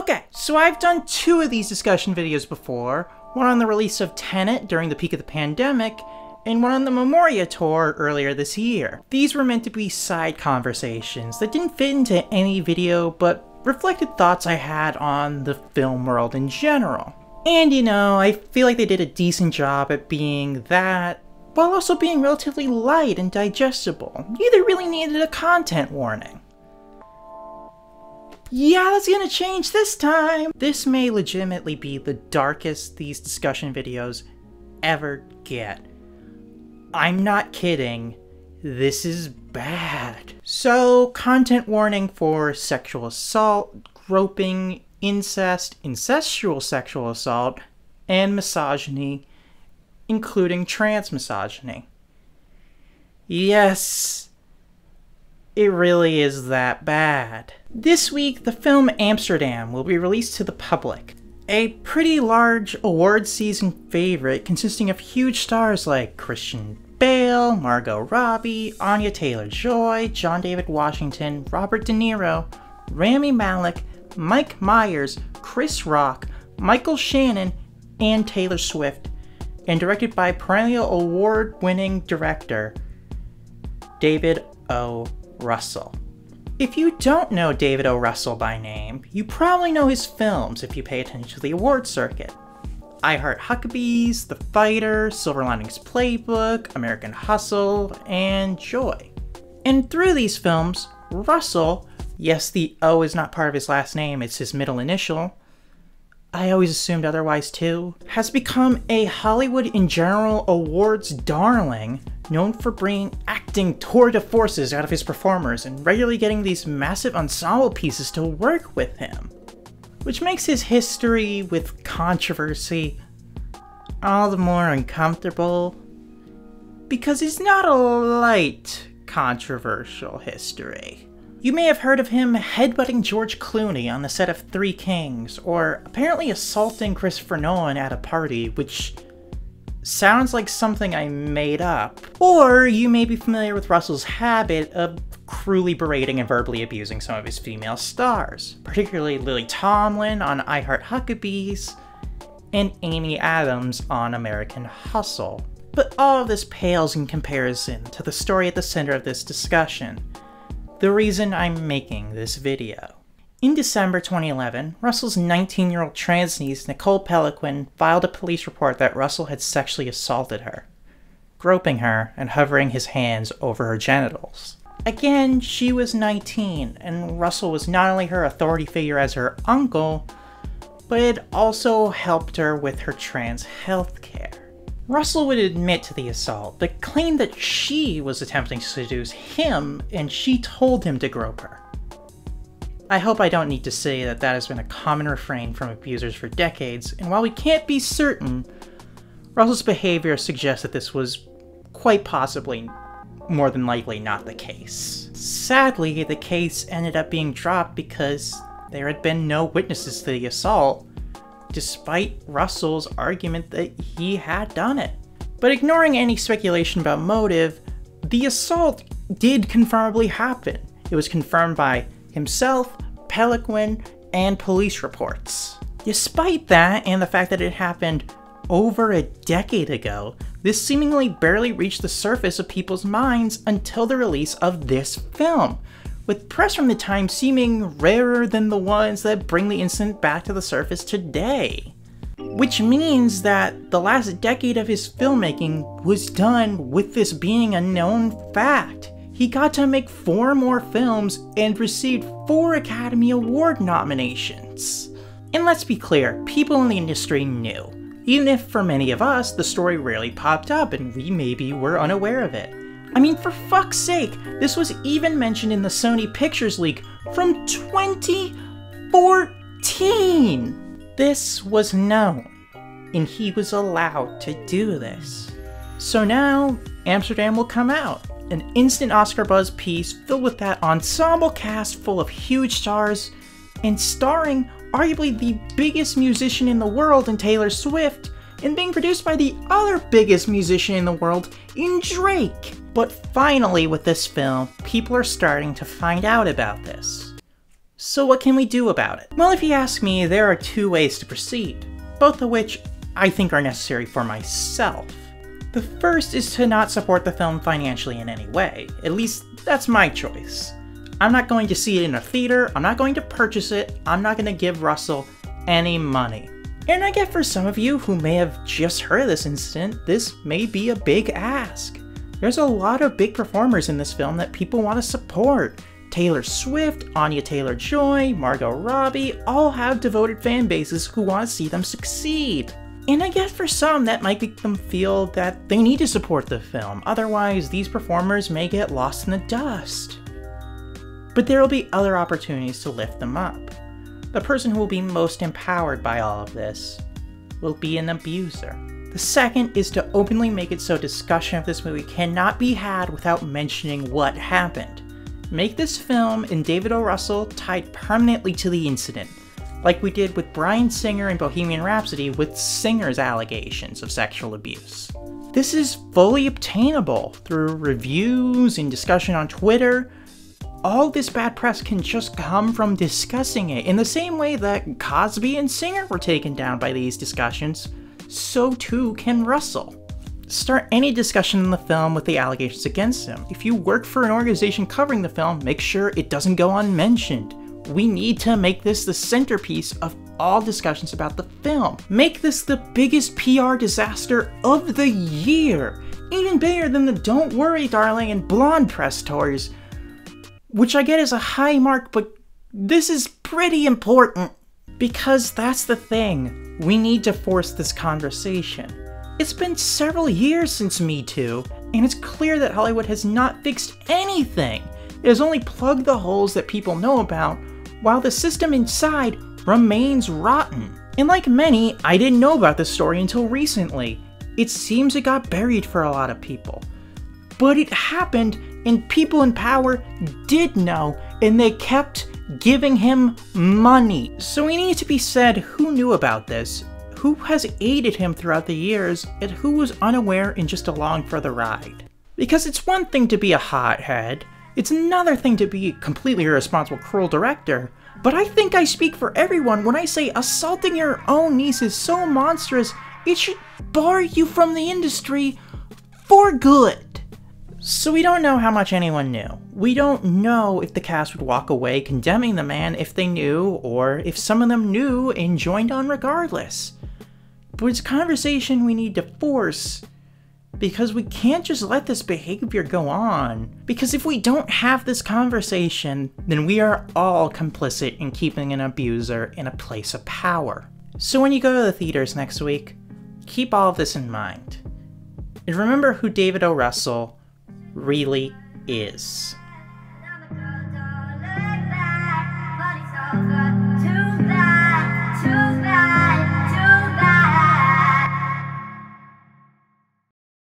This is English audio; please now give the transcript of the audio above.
Okay, so I've done two of these discussion videos before, one on the release of Tenet during the peak of the pandemic, and one on the Memoria tour earlier this year. These were meant to be side conversations that didn't fit into any video, but reflected thoughts I had on the film world in general. And you know, I feel like they did a decent job at being that, while also being relatively light and digestible. Neither really needed a content warning. Yeah, that's gonna change this time! This may legitimately be the darkest these discussion videos ever get. I'm not kidding. This is bad. So, content warning for sexual assault, groping, incest, incestual sexual assault, and misogyny, including trans misogyny. Yes, it really is that bad. This week, the film Amsterdam will be released to the public. A pretty large award season favorite consisting of huge stars like Christian Bale, Margot Robbie, Anya Taylor-Joy, John David Washington, Robert De Niro, Rami Malek, Mike Myers, Chris Rock, Michael Shannon, and Taylor Swift, and directed by perennial award-winning director David O. Russell. If you don't know David O. Russell by name, you probably know his films if you pay attention to the award circuit. I Heart Huckabees, The Fighter, Silver Linings Playbook, American Hustle, and Joy. And through these films, Russell, yes, the O is not part of his last name, it's his middle initial, I always assumed otherwise too, has become a Hollywood in general awards darling, known for bringing acting tour de forces out of his performers and regularly getting these massive ensemble pieces to work with him which makes his history with controversy all the more uncomfortable because he's not a light controversial history. You may have heard of him headbutting George Clooney on the set of Three Kings, or apparently assaulting Christopher Nolan at a party, which sounds like something I made up. Or you may be familiar with Russell's habit of cruelly berating and verbally abusing some of his female stars, particularly Lily Tomlin on I Heart Huckabees and Amy Adams on American Hustle. But all of this pales in comparison to the story at the center of this discussion, the reason I'm making this video. In December 2011, Russell's 19-year-old trans niece Nicole Peloquin filed a police report that Russell had sexually assaulted her, groping her and hovering his hands over her genitals. Again, she was 19, and Russell was not only her authority figure as her uncle, but it also helped her with her trans health care. Russell would admit to the assault, but claimed that she was attempting to seduce him and she told him to grope her. I hope I don't need to say that that has been a common refrain from abusers for decades, and while we can't be certain, Russell's behavior suggests that this was quite possibly more than likely not the case. Sadly, the case ended up being dropped because there had been no witnesses to the assault, despite Russell's argument that he had done it. But ignoring any speculation about motive, the assault did confirmably happen. It was confirmed by himself, Peloquin, and police reports. Despite that, and the fact that it happened over a decade ago, this seemingly barely reached the surface of people's minds until the release of this film, with press from the time seeming rarer than the ones that bring the incident back to the surface today. Which means that the last decade of his filmmaking was done with this being a known fact. He got to make four more films and received four Academy Award nominations. And let's be clear, people in the industry knew even if for many of us the story rarely popped up and we maybe were unaware of it. I mean, for fuck's sake, this was even mentioned in the Sony Pictures leak from 2014! This was known, and he was allowed to do this. So now, Amsterdam will come out, an instant Oscar buzz piece filled with that ensemble cast full of huge stars and starring arguably the biggest musician in the world in Taylor Swift, and being produced by the other biggest musician in the world in Drake. But finally, with this film, people are starting to find out about this. So what can we do about it? Well, if you ask me, there are two ways to proceed, both of which I think are necessary for myself. The first is to not support the film financially in any way. At least, that's my choice. I'm not going to see it in a theater, I'm not going to purchase it, I'm not going to give Russell any money. And I get for some of you who may have just heard of this incident, this may be a big ask. There's a lot of big performers in this film that people want to support. Taylor Swift, Anya Taylor Joy, Margot Robbie all have devoted fan bases who want to see them succeed. And I guess for some that might make them feel that they need to support the film, otherwise, these performers may get lost in the dust. But there will be other opportunities to lift them up. The person who will be most empowered by all of this will be an abuser. The second is to openly make it so discussion of this movie cannot be had without mentioning what happened. Make this film and David O. Russell tied permanently to the incident, like we did with Bryan Singer and Bohemian Rhapsody with Singer's allegations of sexual abuse. This is fully obtainable through reviews and discussion on Twitter, all this bad press can just come from discussing it. In the same way that Cosby and Singer were taken down by these discussions, so too can Russell. Start any discussion in the film with the allegations against him. If you work for an organization covering the film, make sure it doesn't go unmentioned. We need to make this the centerpiece of all discussions about the film. Make this the biggest PR disaster of the year! Even bigger than the Don't Worry Darling and Blonde press tours which I get is a high mark, but this is pretty important. Because that's the thing, we need to force this conversation. It's been several years since Me Too, and it's clear that Hollywood has not fixed anything. It has only plugged the holes that people know about, while the system inside remains rotten. And like many, I didn't know about this story until recently. It seems it got buried for a lot of people. But it happened and people in power did know, and they kept giving him money. So we need to be said who knew about this, who has aided him throughout the years, and who was unaware and just along for the ride. Because it's one thing to be a hothead, it's another thing to be a completely irresponsible, cruel director. But I think I speak for everyone when I say assaulting your own niece is so monstrous, it should bar you from the industry for good. So we don't know how much anyone knew. We don't know if the cast would walk away condemning the man if they knew, or if some of them knew and joined on regardless. But it's a conversation we need to force because we can't just let this behavior go on. Because if we don't have this conversation, then we are all complicit in keeping an abuser in a place of power. So when you go to the theaters next week, keep all of this in mind. And remember who David O. Russell really is.